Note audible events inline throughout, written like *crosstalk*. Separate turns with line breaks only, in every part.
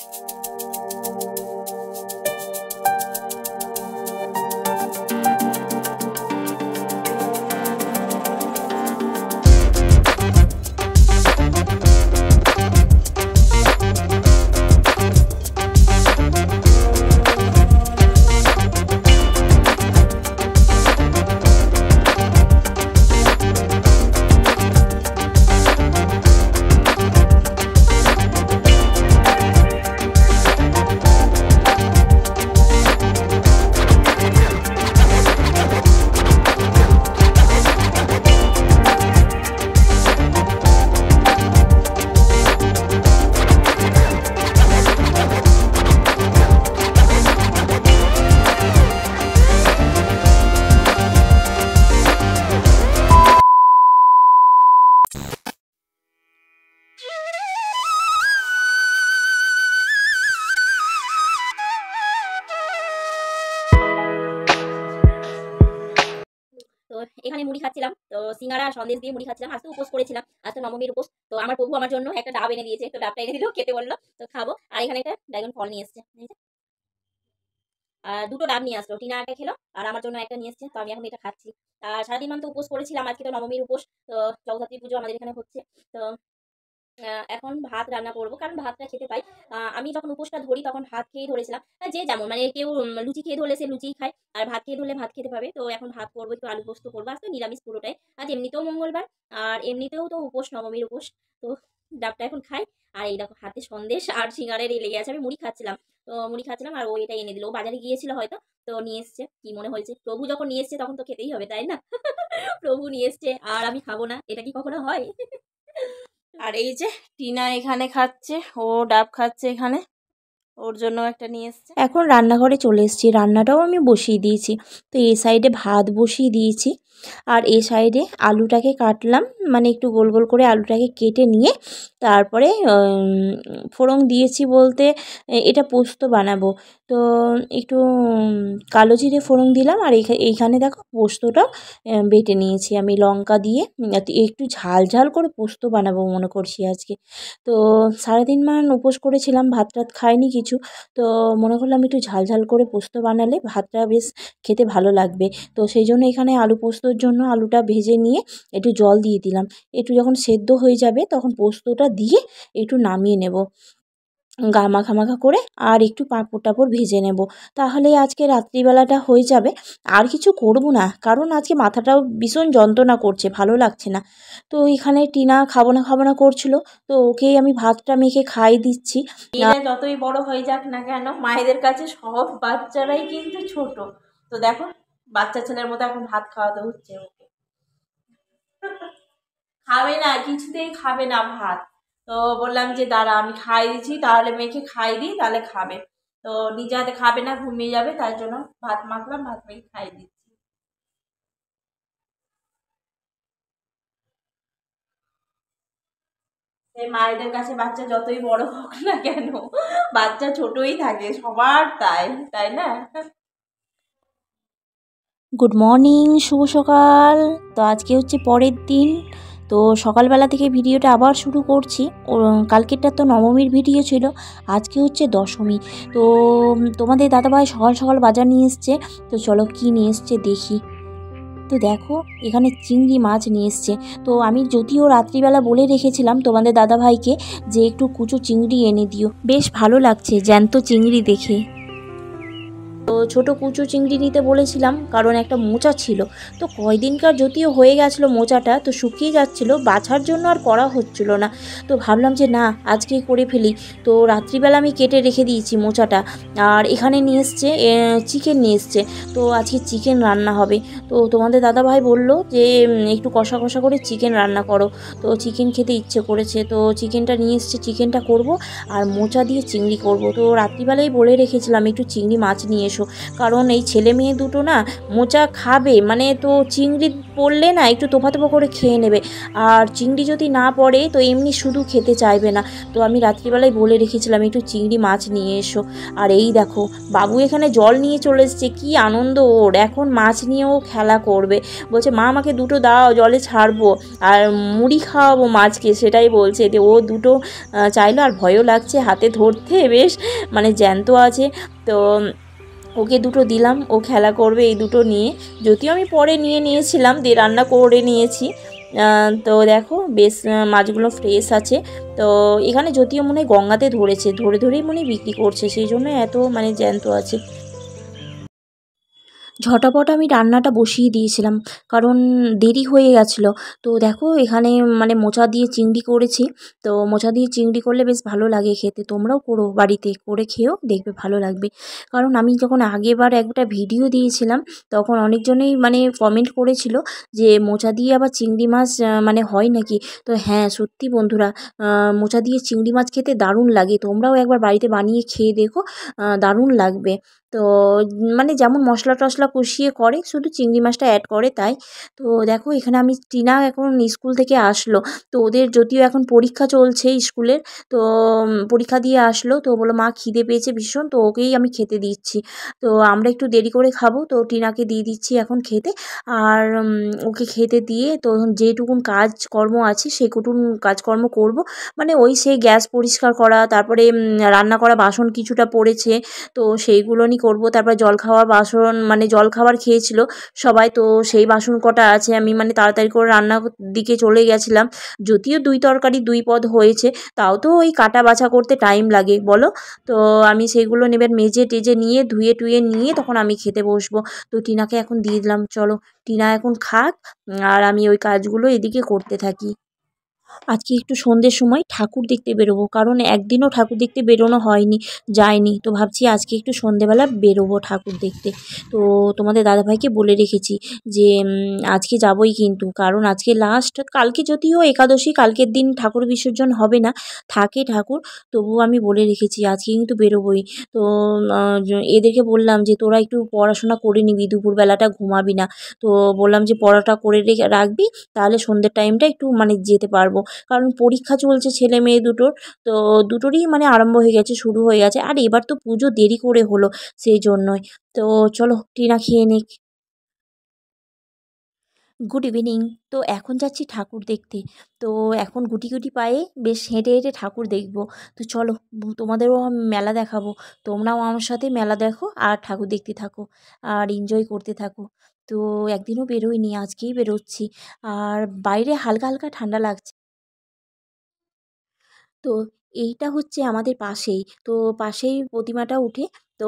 তো সিঙ্গারা, সন্দেশ দিয়ে মুড়ি খাচ্ছিলাম আজ উপোস করেছিলাম। আজ তো নবমীর উপোস। তো আমার প্রভু আমার জন্য একটা ডাব এনে দিয়েছে, একটা ডাবটা এনে দিল, খেতে বলল। তো খাব। আর এখানে একটা ড্রাগন ফল নিয়ে এসছে আর দুটো ডাব নিয়ে আসলো, টিনা একটা খেলো, আর আমার জন্য একটা নিয়ে এসছে, তো আমি এখন এটা খাচ্ছি। আর সারাদিন মান তো উপোস করেছিলাম, আজকে তো নবমীর উপোস, তো জগদ্ধাত্রী পুজো আমাদের এখানে হচ্ছে, তো এখন ভাত রান্না করব, কারণ ভাতটা খেতে পাই। আমি যখন উপোসটা ধরি তখন ভাত খেয়েই ধরেছিলাম। যে যেমন মানে কেউ লুচি খেয়ে ধরলে সে লুচিই খায়, আর ভাত খেয়ে ধরলে ভাত খেতে পাবে। তো এখন ভাত করব, একটু আলু পোস্ত করব, আজ তো নিরামিষ পুরোটাই। আজ এমনিতেও মঙ্গলবার, আর এমনিতেও তো উপোস, নবমীর উপোস। তো ডাবটা এখন খাই। আর এই দেখো, হাতে সন্দেশ আর সিঙ্গারের লেগে আছে। আমি মুড়ি খাচ্ছিলাম। তো মুড়ি খাচ্ছিলাম, আর ও এটা এনে দিল। ও বাজারে গিয়েছিল হয়তো, তো নিয়ে এসছে। কি মনে হয়েছে? প্রভু যখন নিয়ে এসছে, তখন তো খেতেই হবে, তাই না? *laughs* প্রভু নিয়ে এসছে, আর আমি খাব না। এটা কি কখনো হয়? *laughs*
আর এই যে টিনা এখানে খাচ্ছে, ও ডাব খাচ্ছে এখানে। ওর জন্য একটা নিয়ে এসছে।
এখন রান্নাঘরে চলে এসেছি, রান্নাটাও আমি বসিয়ে দিয়েছি। তো এই সাইডে ভাত বসিয়ে দিয়েছি। আর এই সাইডে আলুটাকে কাটলাম মানে একটু গোল গোল করে আলুটাকে কেটে নিয়ে তারপরে ফোড়ন দিয়েছি বলতে এটা পোস্ত বানাবো। তো, একটু কালো জিরে ফোড়ন দিলাম আর এইখা- এইখানে দেখো পোস্তটা বেটে নিয়েছি আমি লঙ্কা দিয়ে। একটু ঝাল ঝাল করে পোস্ত বানাবো মনে করছি আজকে। তো, সারাদিন মান উপোস করেছিলাম, ভাত টাত খাইনি কিছু। তো, মনে করলাম একটু ঝাল ঝাল করে পোস্ত বানালে ভাতটা বেশ খেতে ভালো লাগবে। তো সেই জন্য এখানে আলু পোস্তর জন্য আলুটা ভেজে নিয়ে একটু জল দিয়ে দিলাম। একটু যখন সেদ্ধ হয়ে যাবে তখন পোস্তটা দিয়ে একটু নামিয়ে নেব। গা মাখা মাখা করে আর একটু পাঁপড় টাপড় ভেজে নেব। তাহলে আজকে রাত্রিবেলাটা হয়ে যাবে। আর কিছু করব না, কারণ আজকে মাথাটাও ভীষণ যন্ত্রণা করছে, ভালো লাগছে না। তো এখানে টিনা খাব না খাব না করছিল, তো ওকেই আমি ভাতটা মেখে খাই দিচ্ছি।
যতই বড় হয়ে যাক না কেন, মায়েদের কাছে সব বাচ্চারাই কিন্তু ছোট। তো দেখো বাচ্চা ছেলের মতো এখন ভাত খাওয়াতে হচ্ছে ওকে। খাবে না, কিছুতেই খাবে না ভাত। তো বললাম যে, দাঁড়া, আমি খাই দিচ্ছি, তাহলে মেয়েকে খাই দিই, তাহলে খাবে। তো নিজে হাতে খাবে না, ঘুমিয়ে যাবে তার জন্য ভাত মাখলাম, ভাত মেখে খাই দিচ্ছি। মায়েদের কাছে বাচ্চা যতই বড় হোক না কেন, বাচ্চা ছোটই থাকে, সবার তাই তাই না?
গুড মর্নিং শুভ সকাল। তো আজকে হচ্ছে পরের দিন। তো সকালবেলা থেকে ভিডিওটা আবার শুরু করছি। কালকেরটা তো নবমীর ভিডিও ছিল। আজকে হচ্ছে দশমী। তো, তোমাদের দাদাভাই সকাল সকাল বাজার নিয়ে এসছে। তো চলো কি নিয়ে এসছে দেখি। তো দেখো, এখানে চিংড়ি মাছ নিয়ে এসছে। তো আমি যদিও রাত্রিবেলা বলে রেখেছিলাম তোমাদের দাদাভাইকে যে একটু কুচো চিংড়ি এনে দিও। বেশ ভালো লাগছে জ্যান্ত চিংড়ি দেখে। ছোট কুচো চিংড়ি নিতে বলেছিলাম, কারণ একটা মোচা ছিল। তো কয়দিনকার যদিও হয়ে গেছিল মোচাটা, তো শুকিয়ে যাচ্ছিল, বাছার জন্য আর করা হচ্ছিল না। তো ভাবলাম যে না আজকেই করে ফেলি। তো রাত্রিবেলা আমি কেটে রেখে দিয়েছি মোচাটা। আর এখানে নিয়ে এসছে চিকেন নিয়ে এসছে। তো আজকে চিকেন রান্না হবে। তো তোমাদের দাদাভাই বলল যে একটু কষা কষা করে চিকেন রান্না করো। তো চিকেন খেতে ইচ্ছে করেছে। তো চিকেনটা নিয়ে এসছে, চিকেনটা করব। আর মোচা দিয়ে চিংড়ি করব। তো রাত্রিবেলায় বলে রেখেছিলাম, একটু চিংড়ি মাছ নিয়ে এসো। কারণ এই ছেলে মেয়ে দুটো না মোচা খাবে মানে তো চিংড়ি পড়লে না একটু তোফা তোফা করে খেয়ে নেবে। আর চিংড়ি যদি না পড়ে, তো এমনি শুধু খেতে চাইবে না। তো আমি রাত্রিবেলায় বলে রেখেছিলাম, একটু চিংড়ি মাছ নিয়ে এসো। আর এই দেখো, বাবু এখানে জল নিয়ে চলে এসছে, কী আনন্দ ওর। এখন মাছ নিয়েও খেলা করবে। বলছে, মা, আমাকে দুটো দাও, জলে ছাড়বো। আর মুড়ি খাওয়াবো মাছকে, সেটাই বলছে। যে ও দুটো চাইলো, আর ভয়ও লাগছে, হাতে ধরতে বেশ মানে জ্যান্ত আছে। তো ওকে দুটো দিলাম, ও খেলা করবে এই দুটো নিয়ে। যদিও আমি পরে নিয়ে নিয়েছিলাম, দিয়ে রান্না করে নিয়েছি। তো দেখো, বেশ মাছগুলো ফ্রেশ আছে। তো এখানে যদিও মনে হয় গঙ্গাতে ধরেছে, ধরে ধরেই মনে বিক্রি করছে, সেই জন্য এত মানে জ্যান্ত আছে। ঝটাপট আমি রান্নাটা বসিয়ে দিয়েছিলাম, কারণ দেরি হয়ে গেছিল। তো দেখো, এখানে মানে মোচা দিয়ে চিংড়ি করেছি। তো মোচা দিয়ে চিংড়ি করলে বেশ ভালো লাগে খেতে। তোমরাও করো বাড়িতে, করে খেয়েও দেখবে ভালো লাগবে। কারণ আমি যখন আগেবার একটা ভিডিও দিয়েছিলাম, তখন অনেকজনেই মানে কমেন্ট করেছিল যে, মোচা দিয়ে আবার চিংড়ি মাছ মানে হয় নাকি? তো হ্যাঁ সত্যি বন্ধুরা মোচা দিয়ে চিংড়ি মাছ খেতে দারুণ লাগে। তোমরাও একবার বাড়িতে বানিয়ে খেয়ে দেখো দারুণ লাগবে। তো মানে যেমন মশলা টশলা কষিয়ে করে, শুধু চিংড়ি মাছটা অ্যাড করে তাই। তো দেখো এখানে আমি টিনা এখন স্কুল থেকে আসলো, তো ওদের যদিও এখন পরীক্ষা চলছে স্কুলের, তো পরীক্ষা দিয়ে আসলো, তো বলল, মা, খিদে পেয়েছে ভীষণ, তো ওকেই আমি খেতে দিচ্ছি। তো আমরা একটু দেরি করে খাব, তো টিনাকে দিয়ে দিচ্ছি এখন খেতে। আর ওকে খেতে দিয়ে তো যেটুকুন কাজকর্ম আছে, সেটুকুন কাজকর্ম করব। মানে ওই সেই গ্যাস পরিষ্কার করা, তারপরে রান্না করা বাসন কিছুটা পড়েছে, তো সেইগুলো নিয়ে করব। তারপর জল খাওয়ার বাসন মানে জল খাবার খেয়েছিল সবাই। তো সেই বাসন কটা আছে, আমি মানে তাড়াতাড়ি করে রান্নার দিকে চলে গেছিলাম। যদিও দুই তরকারি, দুই পদ হয়েছে, তাও তো ওই কাটা বাছা করতে টাইম লাগে, বলো? তো আমি সেইগুলো নেবে, মেজে টেজে নিয়ে, ধুয়ে টুয়ে নিয়ে তখন আমি খেতে বসবো। তো টিনাকে এখন দিয়ে দিলাম, চলো। টিনা এখন খাক, আর আমি ওই কাজগুলো এদিকে করতে থাকি। আজকে একটু সন্ধ্যের সময় ঠাকুর দেখতে বেরোবো, কারণ একদিনও ঠাকুর দেখতে বেরোনো হয়নি, যায়নি। তো ভাবছি আজকে একটু সন্ধেবেলা বেরোবো ঠাকুর দেখতে। তো তোমাদের দাদাভাইকে বলে রেখেছি যে আজকে যাবই কিন্তু, কারণ আজকে লাস্ট কালকে যদিও একাদশী, কালকের দিন ঠাকুর বিসর্জন হবে না, থাকে ঠাকুর, তবুও আমি বলে রেখেছি আজকে কিন্তু বেরোবই। তো এদেরকে বললাম যে, তোরা একটু পড়াশোনা করে নিবি, দুপুরবেলাটা ঘুমাবি না। তো বললাম যে, পড়াটা করে রেখে রাখবি, তাহলে সন্ধ্যের টাইমটা একটু মানে যেতে পারব। কারণ পরীক্ষা চলছে ছেলে মেয়ে দুটোর, তো দুটোরই মানে আরম্ভ হয়ে গেছে, শুরু হয়ে গেছে। আর এবার তো পুজো দেরি করে হলো সেই জন্যই। তো চলো, টিনা খেয়ে নিক। গুড ইভিনিং তো এখন যাচ্ছি ঠাকুর দেখতে। তো এখন গুটি গুটি পায়ে বেশ হেঁটে হেঁটে ঠাকুর দেখব। তো চলো, তোমাদেরও মেলা দেখাবো। তোমরাও আমার সাথে মেলা দেখো আর ঠাকুর দেখতে থাকো আর এনজয় করতে থাকো। তো একদিনও বেরোইনি, আজকেই বেরোচ্ছি। আর বাইরে হালকা হালকা ঠান্ডা লাগছে। তো এইটা হচ্ছে আমাদের পাশেই। তো পাশেই প্রতিমাটা উঠে তো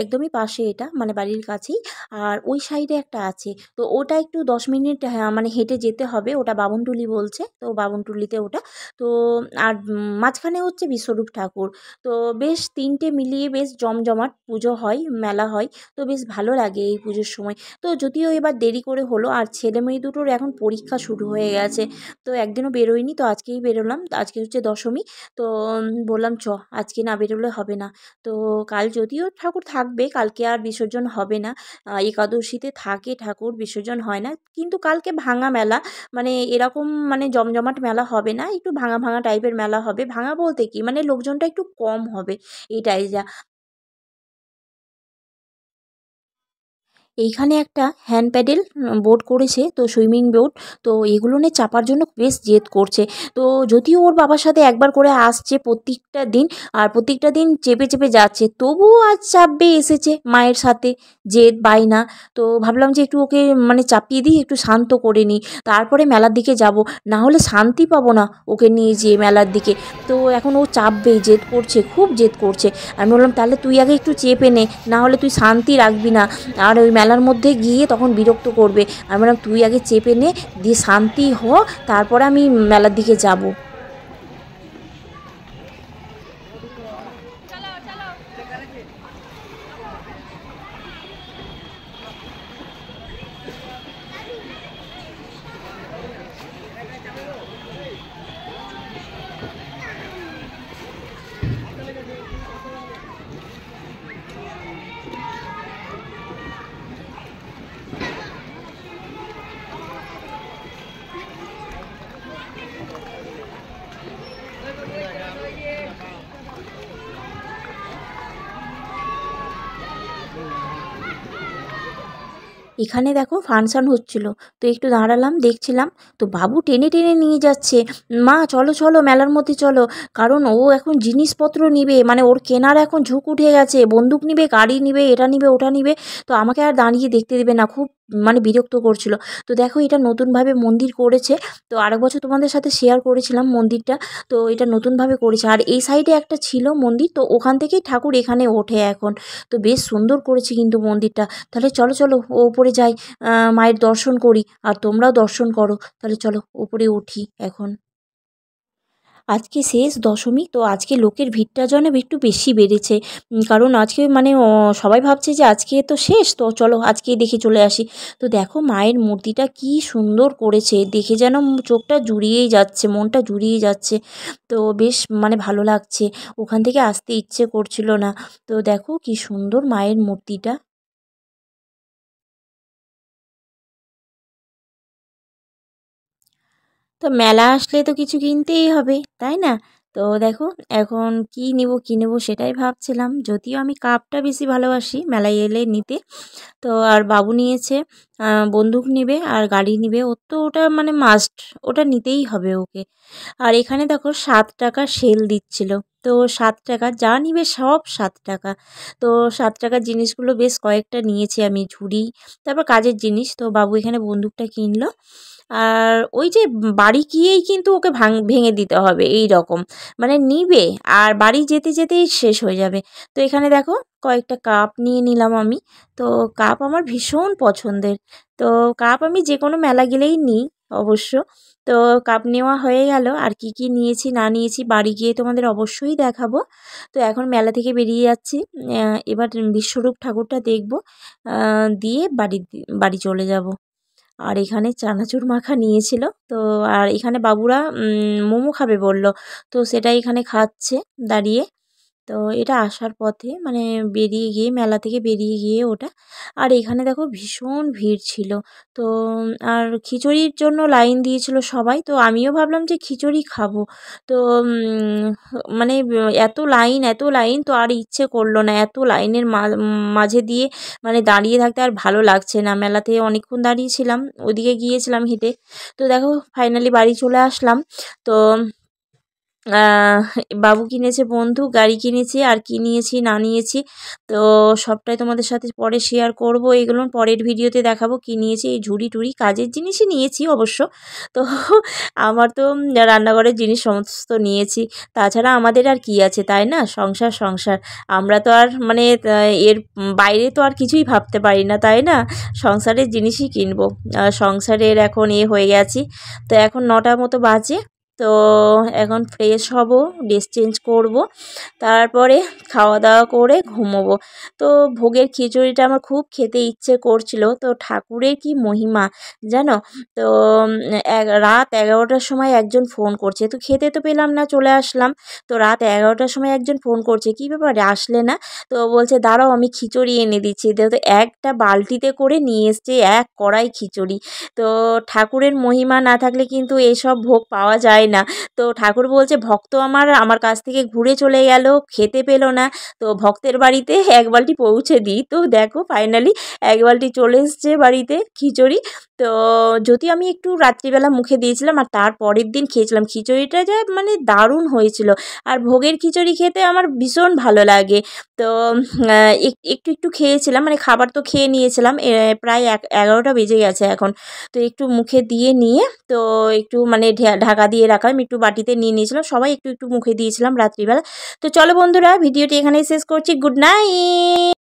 একদমই পাশে এটা মানে বাড়ির কাছেই। আর ওই সাইডে একটা আছে। তো ওটা একটু দশ মিনিট হ্যাঁ, মানে হেঁটে যেতে হবে। ওটা বাবনটুলি বলছে তো বাবনটুলিতে ওটা। তো আর মাঝখানে হচ্ছে বিশ্বরূপ ঠাকুর। তো বেশ তিনটে মিলিয়ে বেশ জমজমাট পুজো হয় মেলা হয়। তো বেশ ভালো লাগে এই পুজোর সময়। তো যদিও এবার দেরি করে হলো আর ছেলে মেয়ে দুটোর এখন পরীক্ষা শুরু হয়ে গেছে। তো একদিনও বেরোয়নি তো আজকেই বেরোলাম। আজকে হচ্ছে দশমী। তো বললাম চ আজকে না বেরোলে হবে না। তো কাল যদিও ঠাকুর থাকবে, কালকে আর বিসর্জন হবে না। একাদশীতে থাকে ঠাকুর, বিসর্জন হয় না। কিন্তু কালকে ভাঙা মেলা মানে এরকম মানে জমজমাট মেলা হবে না, একটু ভাঙা ভাঙা টাইপের মেলা হবে। ভাঙা বলতে কি? মানে লোকজনটা একটু কম হবে, এটাই যা। এইখানে একটা হ্যান্ড প্যাডেল বোট করেছে, তো সুইমিং বোট তো এগুলো নিয়ে চাপার জন্য বেশ জেদ করছে। তো যদিও ওর বাবার সাথে একবার করে আসছে প্রত্যেকটা দিন, আর প্রত্যেকটা দিন চেপে চেপে যাচ্ছে, তবুও আজ চাপবে এসেছে মায়ের সাথে, জেদ বায়না তো ভাবলাম যে একটু ওকে মানে চাপিয়ে দিই, একটু শান্ত করে নিই, তারপরে মেলার দিকে যাব, না হলে শান্তি পাবো না ওকে নিয়ে যেয়ে মেলার দিকে। তো এখন ও চাপবেই, জেদ করছে, খুব জেদ করছে। আমি বললাম, তাহলে তুই আগে একটু চেপে নে, না হলে তুই শান্তি রাখবি না। আর ওই মেলার মধ্যে গিয়ে তখন বিরক্ত করবে। আমি বললাম, তুই আগে চেপে নে, দিয়ে শান্তি হ, তারপরে আমি মেলার দিকে যাব। এখানে দেখো ফাংশান হচ্ছিল। তো একটু দাঁড়ালাম, দেখছিলাম, তো বাবু টেনে টেনে নিয়ে যাচ্ছে। মা, চলো চলো, মেলার মধ্যে চলো। কারণ ও এখন জিনিসপত্র নিবে মানে ওর কেনার এখন ঝুঁক উঠে গেছে। বন্দুক নিবে, গাড়ি নিবে, এটা নিবে, ওটা নিবে। তো আমাকে আর দাঁড়িয়ে দেখতে দেবে না, খুব মানে বিরক্ত করছিল। তো দেখো এটা নতুনভাবে মন্দির করেছে। তো আরেক বছর তোমাদের সাথে শেয়ার করেছিলাম মন্দিরটা। তো এটা নতুনভাবে করেছে। আর এই সাইডে একটা ছিল মন্দির। তো ওখান থেকেই ঠাকুর এখানে ওঠে এখন। তো বেশ সুন্দর করেছে কিন্তু মন্দিরটা। তাহলে চলো চলো ওপরে যাই। মায়ের দর্শন করি। আর তোমরাও দর্শন করো। তাহলে চলো ওপরে উঠি এখন। আজকে শেষ দশমী, তো আজকে লোকের ভিড়টা যেন একটু বেশি বেড়েছে। কারণ আজকে মানে সবাই ভাবছে যে আজকে তো শেষ, তো চলো আজকে দেখে চলে আসি। তো দেখো মায়ের মূর্তিটা কি সুন্দর করেছে, দেখে যেন চোখটা জুড়িয়েই যাচ্ছে, মনটা জুড়িয়ে যাচ্ছে। তো বেশ মানে ভালো লাগছে, ওখান থেকে আসতে ইচ্ছে করছিল না। তো দেখো কি সুন্দর মায়ের মূর্তিটা। তো মেলা আসলে তো কিছু কিনতেই হবে, তাই না? তো দেখো, এখন কি নিব, কী নেব সেটাই ভাবছিলাম। যদিও আমি কাপটা বেশি ভালোবাসি মেলায় এলে নিতে। তো আর বাবু নিয়েছে বন্দুক নিবে আর গাড়ি নিবে ওর তো ওটা মানে মাস্ট ওটা নিতেই হবে ওকে। আর এখানে দেখো সাত টাকা সেল দিচ্ছিল। তো সাত টাকা, যা নিবে সব সাত টাকা। তো সাত টাকার জিনিসগুলো বেশ কয়েকটা নিয়েছি আমি, ঝুড়ি, তারপর কাজের জিনিস। তো বাবু এখানে বন্দুকটা কিনলো। আর ওই যে বাড়ি গিয়েই কিন্তু ওকে ভাঙ, ভেঙে দিতে হবে, এই রকম। মানে নিবে, আর বাড়ি যেতে যেতেই শেষ হয়ে যাবে। তো এখানে দেখো, কয়েকটা কাপ নিয়ে নিলাম আমি। তো কাপ আমার ভীষণ পছন্দের। তো কাপ আমি যে কোনো মেলা গেলেই নিই, অবশ্য। তো কাপ নেওয়া হয়ে গেল। আর কি কি নিয়েছি, না নিয়েছি, বাড়ি গিয়ে তোমাদের অবশ্যই দেখাবো। তো এখন মেলা থেকে বেরিয়ে যাচ্ছি। এবার বিশ্বরূপ ঠাকুরটা দেখব। দিয়ে বাড়ি বাড়ি চলে যাব। আর এখানে চানাচুর মাখা নিয়েছিল। তো আর এখানে বাবুরা মোমো খাবে বলল। তো সেটা এখানে খাচ্ছে দাঁড়িয়ে। তো এটা আসার পথে মানে বেরিয়ে গিয়ে মেলা থেকে বেরিয়ে গিয়ে ওটা। আর এখানে দেখো ভীষণ ভিড় ছিল। তো আর খিচুড়ির জন্য লাইন দিয়েছিল সবাই। তো আমিও ভাবলাম যে খিচুড়ি খাব। তো মানে এত লাইন এত লাইন তো আর ইচ্ছে করল না। এত লাইনের মাঝে দিয়ে মানে দাঁড়িয়ে থাকতে আর ভালো লাগছে না। মেলাতে অনেকক্ষণ দাঁড়িয়েছিলাম ওদিকে গিয়েছিলাম হেঁটে। তো দেখো ফাইনালি বাড়ি চলে আসলাম। তো বাবু কিনেছে, বন্ধু, গাড়ি কিনেছি, আর কি নিয়েছি না নিয়েছি। তো সবটাই তোমাদের সাথে পরে শেয়ার করব। এগুলো পরের ভিডিওতে দেখাবো। কি নিয়েছি এই ঝুড়ি টুড়ি, কাজের জিনিসই নিয়েছি অবশ্য। তো আমার তো রান্নাঘরের জিনিস সমস্ত নিয়েছি। তাছাড়া আমাদের আর কি আছে, তাই না? সংসার সংসার। আমরা তো আর মানে এর বাইরে তো আর কিছুই ভাবতে পারি না, তাই না? সংসারের জিনিসই কিনবো। সংসারের এখন এ হয়ে গেছি। তো এখন নটা মতো বাজে। তো এখন ফ্রেশ হব ড্রেস চেঞ্জ করব, তারপরে খাওয়া দাওয়া করে ঘুমোবো। তো ভোগের খিচুড়িটা আমার খুব খেতে ইচ্ছে করছিল। তো ঠাকুরের কি মহিমা জানো? তো রাত এগারোটার সময় একজন ফোন করছে। তো খেতে তো পেলাম না, চলে আসলাম। তো রাত এগারোটার সময় একজন ফোন করছে। কী ব্যাপারে? আসলে না? তো বলছে, দাঁড়াও, আমি খিচুড়ি এনে দিচ্ছি। তো একটা বালতিতে করে নিয়ে এসছে এক কড়াই খিচুড়ি। তো ঠাকুরের মহিমা না থাকলে কিন্তু এসব ভোগ পাওয়া যায় না। তো ঠাকুর বলছে, ভক্ত আমার আমার কাছ থেকে ঘুরে চলে গেল, খেতে পেল না। তো ভক্তের বাড়িতে এক বালটি পৌঁছে দিই। তো দেখো ফাইনালি এক বালটি চলে এসছে বাড়িতে খিচুড়ি। তো যদি আমি একটু রাত্রিবেলা মুখে দিয়েছিলাম আর তার পরের দিন খেয়েছিলাম, খিচুড়িটা যা মানে দারুণ হয়েছিল। আর ভোগের খিচুড়ি খেতে আমার ভীষণ ভালো লাগে। তো এক- একটু একটু খেয়েছিলাম মানে খাবার তো খেয়ে নিয়েছিলাম প্রায় এক, এগারোটা বেজে গেছে এখন। তো একটু মুখে দিয়ে নিয়ে, তো একটু মানে ঢাকা দিয়ে রাখা আমি একটু বাটিতে নিয়ে নিয়েছিলাম, সবাই একটু একটু মুখে দিয়েছিলাম রাত্রিবেলা। তো চলো বন্ধুরা, ভিডিওটি এখানেই শেষ করছি, গুড নাইট!